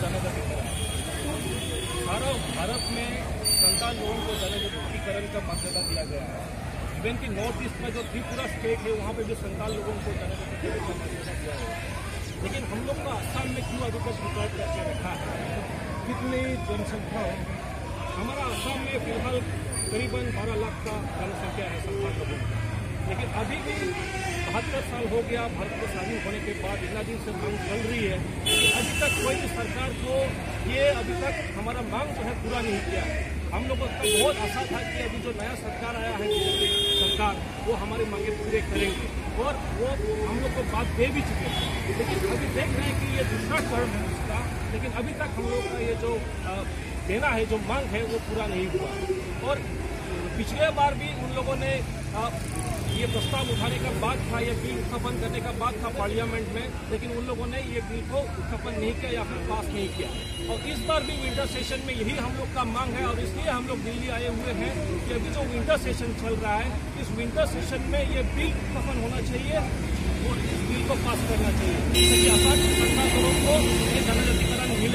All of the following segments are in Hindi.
जनजातिकरण सारा भारत में संतान लोगों को जनजातिकरण का मर्यादा दिया गया है। इवन की नॉर्थ ईस्ट में जो त्रिपुरा स्टेट है, वहाँ पे भी संतान लोगों को जनजातिकरण का मर्यादा दिया गया है। लेकिन हम लोग का असम में क्यों अभी तक रिकॉर्ड करके रखा है? कितनी जनसंख्या हमारा आसाम में फ़िलहाल करीबन बारह लाख का जनसंख्या है संतान लोगों की लेकिन अभी भी बहत्तर साल हो गया, भारत को स्वाधीन होने के बाद इतना दिन से मांग चल रही है अभी तक कोई भी सरकार को ये अभी तक हमारा मांग जो है पूरा नहीं किया। हम लोगों का बहुत आशा था कि अभी जो नया सरकार आया है सरकार, वो हमारी मांगे पूरे करेंगे। और वो हम लोग को बात दे भी चुके हैं। लेकिन अभी देख रहे हैं कि ये दूसरा टर्म है उसका, लेकिन अभी तक हम लोग का ये जो देना है, जो मांग है, वो पूरा नहीं हुआ। और पिछले बार भी उन लोगों ने ये प्रस्ताव उठाने का बात था ये बिल उत्थापन करने का बात था पार्लियामेंट में, लेकिन उन लोगों ने ये बिल को उत्थापन नहीं किया या फिर पास नहीं किया। और इस बार भी विंटर सेशन में यही हम लोग का मांग है और इसलिए हम लोग दिल्ली आए हुए हैं कि अभी जो विंटर सेशन चल रहा है, इस विंटर सेशन में ये बिल उत्थापन होना चाहिए और इस बिल को पास करना चाहिए। ताकि को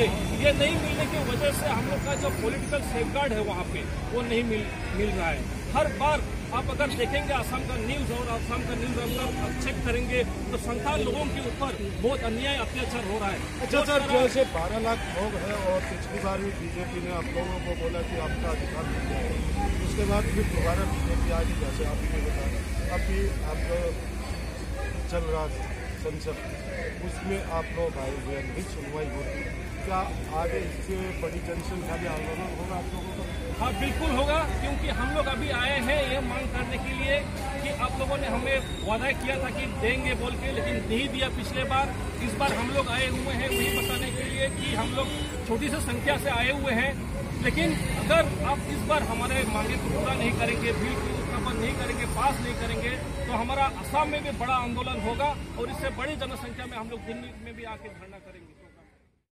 मिले। ये नहीं मिलने की वजह से हम लोग का जो पॉलिटिकल सेफगार्ड है वहाँ पे वो नहीं मिल मिल रहा है। हर बार आप अगर देखेंगे आसाम का न्यूज़ और आसाम का न्यूज़ अगर चेक करेंगे तो संतान लोगों के ऊपर बहुत अन्याय अत्याचार हो रहा है। अच्छा सर जैसे बारह लाख लोग हैं और पिछली बार भी बीजेपी ने आप लोगों को बोला कि आपका अधिकार मिल जाएगा उसके बाद फिर दोबारा बीजेपी आ गई जैसे आपने बताया। अभी आप चल रहा संसद उसमें आप लोग आए हुए नहीं सुनवाई होती क्या आगे इससे बड़ी जनसंख्या में आंदोलन होगा आप लोगों का। हाँ बिल्कुल होगा, क्योंकि हम लोग अभी आए हैं, ये मांग करने के लिए कि आप लोगों ने हमें वादा किया था कि देंगे बोल के, लेकिन नहीं दिया पिछले बार। इस बार हम लोग आए हुए हैं, वही बताने के लिए कि हम लोग छोटी सी संख्या से आए हुए हैं। लेकिन अगर आप इस बार हमारे मांगे को पूरा नहीं करेंगे, बिल को उत्थापन नहीं करेंगे, पास नहीं करेंगे तो हमारा असम में भी बड़ा आंदोलन होगा, और इससे बड़ी जनसंख्या में हम लोग दिल्ली में भी आके धरना करेंगे।